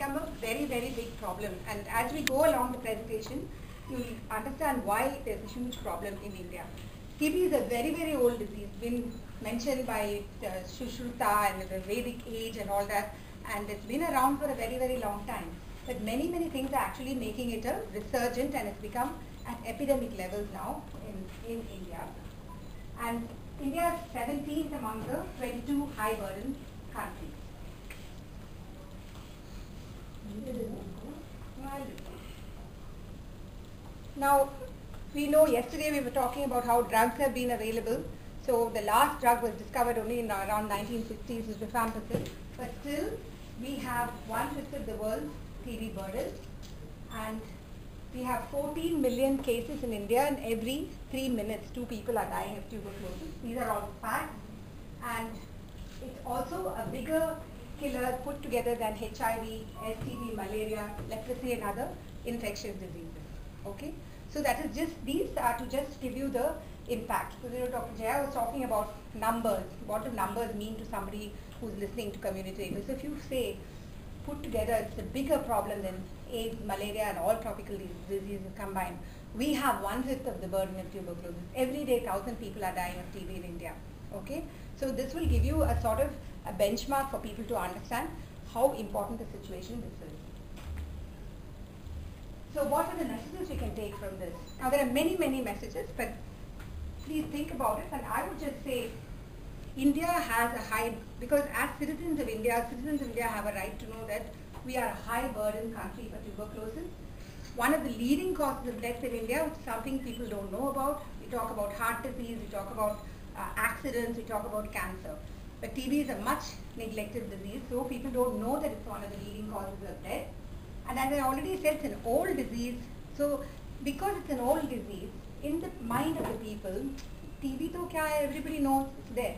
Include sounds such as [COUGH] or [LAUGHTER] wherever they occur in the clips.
become a very, very big problem. And as we go along the presentation, you'll understand why there's a huge problem in India. TB is a very, very old disease, been mentioned by Sushruta and the Vedic age and all that, and it's been around for a very, very long time. But many, many things are actually making it a resurgent and it's become at epidemic levels now in, in India. And India is 17th among the 22 high burden countries. Now, we know yesterday we were talking about how drugs have been available. So the last drug was discovered only in around 1960s, is rifampicin. But still, we have one-fifth of the world's TB burden. And we have 14 million cases in India and every three minutes two people are dying of tuberculosis. These are all facts. And it's also a bigger put together than HIV, STD, malaria, leprosy and other infectious diseases. Okay? So that is just, these are to just give you the impact. So you know, Dr. Jaya was talking about numbers. What do numbers mean to somebody who's listening to community radio? So if you say, put together, it's a bigger problem than AIDS, malaria and all tropical diseases combined. We have one-fifth of the burden of tuberculosis. Every day, 1,000 people are dying of TB in India. Okay? So this will give you a sort of a benchmark for people to understand how important the situation this is. So what are the messages we can take from this? Now there are many, many messages, but please think about it. And I would just say, India has a high, because as citizens of India, citizens of India have a right to know that we are a high burden country for tuberculosis. One of the leading causes of death in India, which is something people don't know about, we talk about heart disease, we talk about uh, accidents, we talk about cancer. But TB is a much neglected disease, so people don't know that it's one of the leading causes of death. And as I already said, it's an old disease. So because it's an old disease, in the mind of the people, TB to kya everybody knows it's there.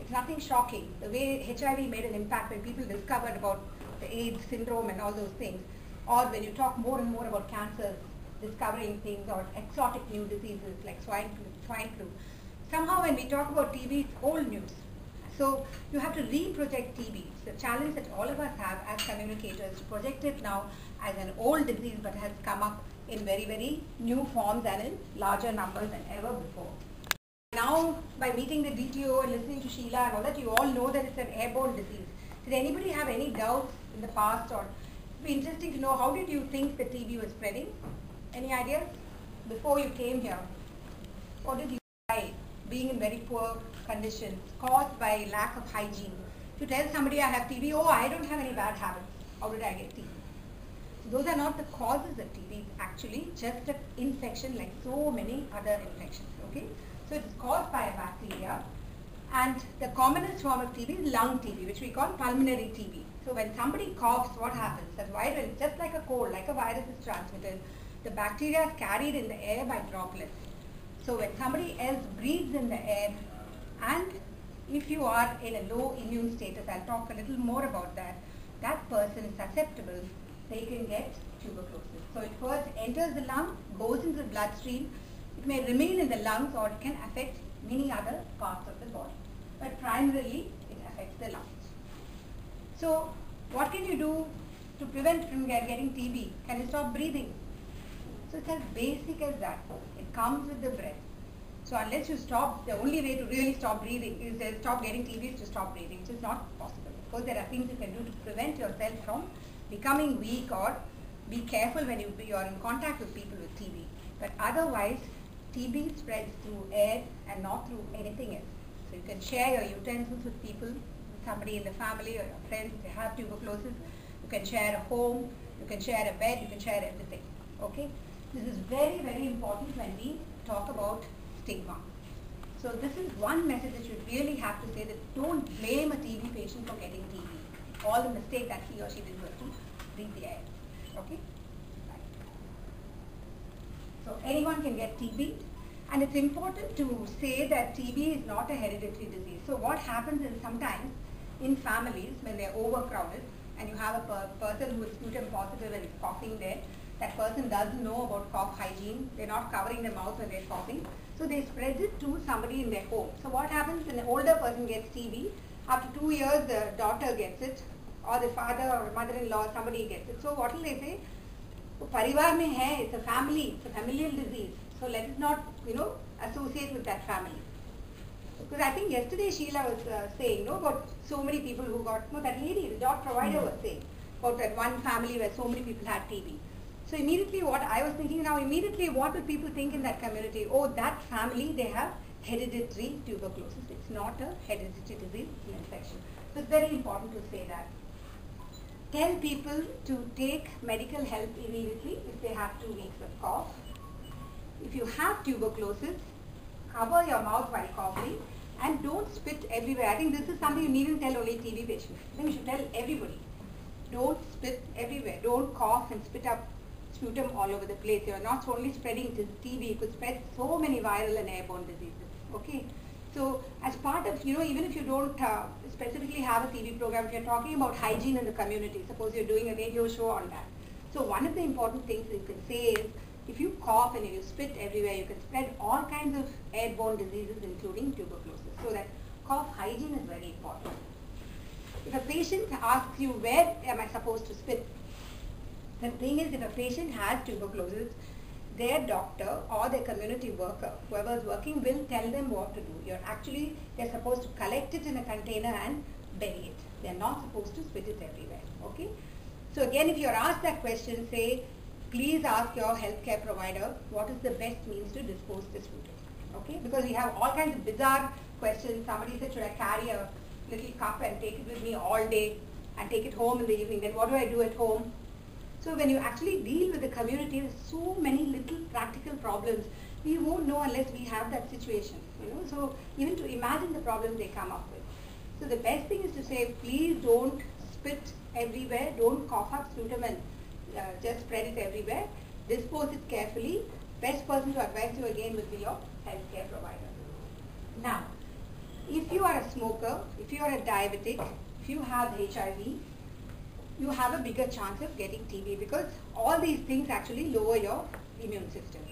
It's nothing shocking. The way HIV made an impact when people discovered about the AIDS syndrome and all those things, or when you talk more and more about cancers, discovering things, or exotic new diseases like swine flu, swine flu. Somehow when we talk about TB, it's old news. So you have to re-project TB. A challenge that all of us have as communicators to project it now as an old disease but has come up in very, very new forms and in larger numbers than ever before. Now, by meeting the DTO and listening to Sheila and all that, you all know that it's an airborne disease. Did anybody have any doubts in the past or it'd be interesting to know how did you think the TB was spreading? Any ideas? Before you came here, what did you? Being in very poor conditions caused by lack of hygiene. To tell somebody I have TB, oh, I don't have any bad habits. How did I get TB? So those are not the causes of TB. It's actually just an infection like so many other infections. Okay? So it's caused by a bacteria. And the commonest form of TB is lung TB, which we call pulmonary TB. So when somebody coughs, what happens? That virus, just like a cold, like a virus is transmitted, the bacteria is carried in the air by droplets. So when somebody else breathes in the air, and if you are in a low immune status, I'll talk a little more about that, that person is susceptible, they can get tuberculosis. So it first enters the lung, goes into the bloodstream, it may remain in the lungs or it can affect many other parts of the body. But primarily, it affects the lungs. So what can you do to prevent from getting TB? Can you stop breathing? So it's as basic as that. It comes with the breath. So unless you stop, the only way to really stop breathing is to stop getting TB is to stop breathing, is not possible. Of course, there are things you can do to prevent yourself from becoming weak or be careful when you, you are in contact with people with TB. But otherwise, TB spreads through air and not through anything else. So you can share your utensils with people, somebody in the family or your friends if they have tuberculosis. You can share a home, you can share a bed, you can share everything. Okay? This is very, very important when we talk about stigma. So this is one message that you really have to say that don't blame a TB patient for getting TB. All the mistake that he or she did was to breathe the air. Okay? So anyone can get TB. And it's important to say that TB is not a hereditary disease. So what happens is sometimes in families when they're overcrowded and you have a per person who is sputum positive and is coughing there, that person doesn't know about cough hygiene. They're not covering their mouth when they're coughing. So they spread it to somebody in their home. So what happens when an older person gets TB? After two years, the daughter gets it or the father or mother-in-law, somebody gets it. So what will they say? Parivar mein hai, it's a family, it's a familial disease. So let us not, you know, associate with that family. Because I think yesterday Sheila was uh, saying, no, about so many people who got, no, that lady, the job provider mm-hmm. was saying about that one family where so many people had TB. So immediately what I was thinking now, immediately what will people think in that community? Oh, that family, they have hereditary tuberculosis. It's not a hereditary disease, it's an infection. So it's very important to say that. Tell people to take medical help immediately if they have two weeks of cough. If you have tuberculosis, cover your mouth while coughing and don't spit everywhere. I think this is something you needn't tell only TB patients. I think you should tell everybody. Don't spit everywhere. Don't cough and spit up sputum all over the place. You're not only spreading to TB, you could spread so many viral and airborne diseases. Okay? So as part of, you know, even if you don't uh, specifically have a TB program, if you're talking about hygiene in the community, suppose you're doing a radio show on that. So one of the important things you can say is, if you cough and you spit everywhere, you can spread all kinds of airborne diseases, including tuberculosis. So that cough hygiene is very important. If a patient asks you, where am I supposed to spit? The thing is, if a patient has tuberculosis, their doctor or their community worker, whoever is working, will tell them what to do. You're actually, they're supposed to collect it in a container and bury it. They're not supposed to spit it everywhere. Okay? So again, if you're asked that question, say, please ask your healthcare provider what is the best means to dispose this food. Okay? Because we have all kinds of bizarre questions. Somebody said, should I carry a little cup and take it with me all day and take it home in the evening? Then what do I do at home? So when you actually deal with the community, there's so many little practical problems. We won't know unless we have that situation. You know, so even to imagine the problems they come up with. So the best thing is to say, please don't spit everywhere, don't cough up sputum and uh, just spread it everywhere. Dispose it carefully. Best person to advise you again would be your healthcare provider. Now, if you are a smoker, if you are a diabetic, if you have HIV, you have a bigger chance of getting TB because all these things actually lower your immune system.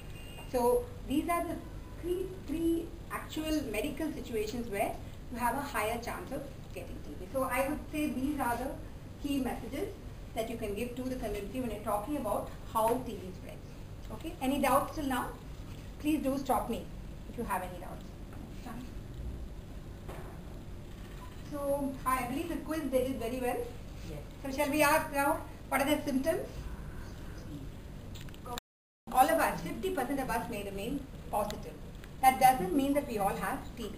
So these are the three, three actual medical situations where you have a higher chance of getting TB. So I would say these are the key messages that you can give to the community when you're talking about how TB spreads. Okay, any doubts till now? Please do stop me if you have any doubts. So I believe the quiz they did very well. Yes. So shall we ask now, what are the symptoms? All of us, 50% of us may remain positive. That doesn't mean that we all have TB.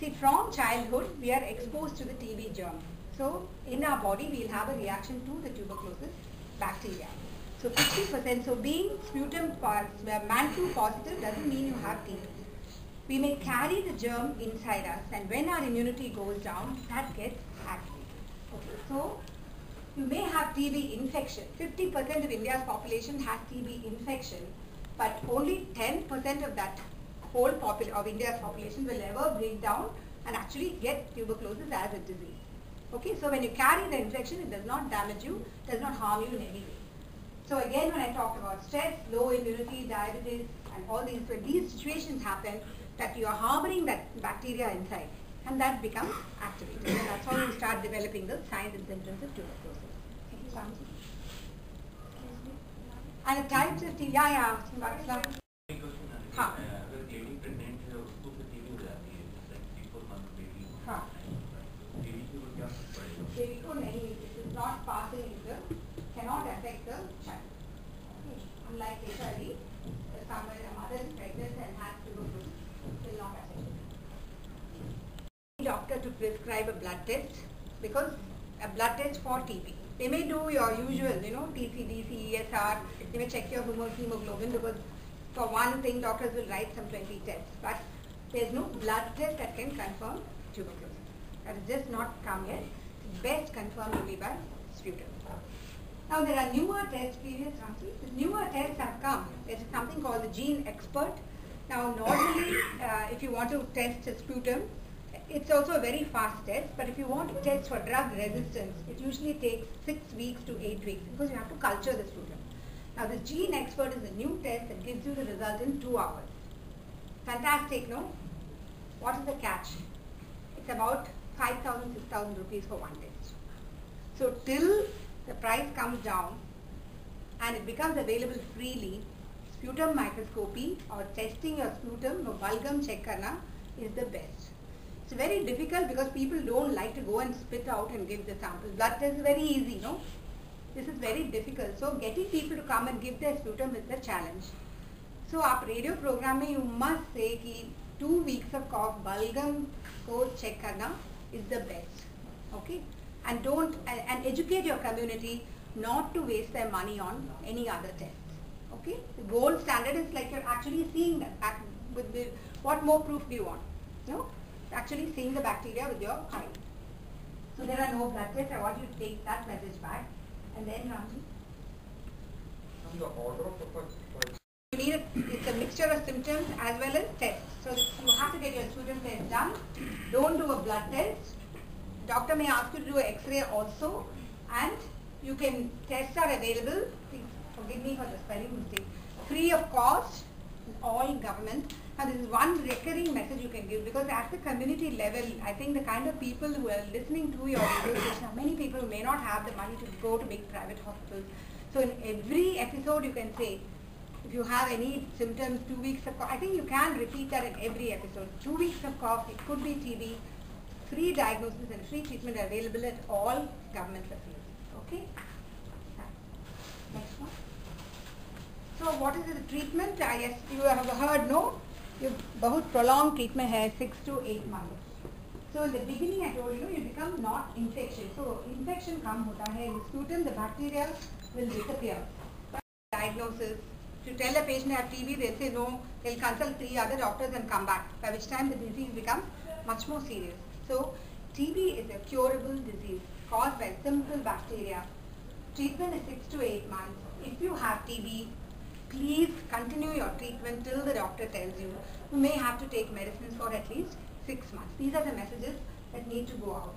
See, from childhood, we are exposed to the TB germ. So, in our body, we'll have a reaction to the tuberculosis bacteria. So, 50%, so being sputum Mantoux positive doesn't mean you have TB. We may carry the germ inside us and when our immunity goes down, that gets so you may have TB infection. 50% of India's population has TB infection, but only 10% of that whole population of India's population will ever break down and actually get tuberculosis as a disease. Okay, so when you carry the infection, it does not damage you, does not harm you in any way. So again, when I talked about stress, low immunity, diabetes, and all these, when these situations happen, that you are harboring that bacteria inside, and that becomes activated. And that's how you start developing the signs and symptoms of tuberculosis. And the types of TBI, yeah, yeah. Huh. not passing into uh, cannot affect the child. Okay. Unlike HIV, the doctor to prescribe a blood test because a blood test for TB. They may do your usual, you know, TCDC, ESR, they may check your hemoglobin because for one thing doctors will write some 20 tests. But there's no blood test that can confirm tuberculosis. That is just not come yet. Best confirmed only by sputum. Now there are newer tests, previous The newer tests have come. There's something called the GeneXpert. Now normally, uh, if you want to test a sputum, it's also a very fast test, but if you want to test for drug resistance, it usually takes six weeks to eight weeks because you have to culture the sputum. Now the GeneXpert is a new test that gives you the result in two hours. Fantastic, no? What is the catch? It's about 5,000, 6,000 rupees for one test. So till the price comes down and it becomes available freely, sputum microscopy or testing your sputum or bulgum check karna is the best. It's very difficult because people don't like to go and spit out and give the sample. Blood test is very easy, no? This is very difficult. So getting people to come and give their sputum is the challenge. So आप radio programme में you must से कि two weeks of cough बलगम को check करना is the best okay and don't and educate your community not to waste their money on any other tests. Okay, the gold standard is like you're actually seeing that. With the, what more proof do you want? No, actually seeing the bacteria with your eye. So there are no blood tests. I want you to take that message back, and then Ramji. And the order of the You need a, it's a mixture of symptoms as well as tests. So you have to get your student test done. Don't do a blood test. Doctor may ask you to do an X-ray also, and you can tests are available. Please forgive me for the spelling mistake. Free of cost, all government. And this is one recurring message you can give because at the community level, I think the kind of people who are listening to your radio [COUGHS] many people may not have the money to go to big private hospitals. So in every episode, you can say, if you have any symptoms, two weeks of cough, I think you can repeat that in every episode. Two weeks of cough, it could be TB. Free diagnosis and free treatment available at all government facilities. Okay? Next one. So what is the treatment? I guess you have heard, no? You have very prolonged treatment has 6 to 8 months. So in the beginning I told you, you become not infected. So infection comes. hota in the sputum, the bacteria will disappear. But diagnosis, to tell a patient I have TB, they say no, they'll consult three other doctors and come back. By which time the disease becomes much more serious. So TB is a curable disease caused by simple bacteria. Treatment is 6 to 8 months. If you have TB, please continue your treatment till the doctor tells you. You may have to take medicines for at least six months. These are the messages that need to go out.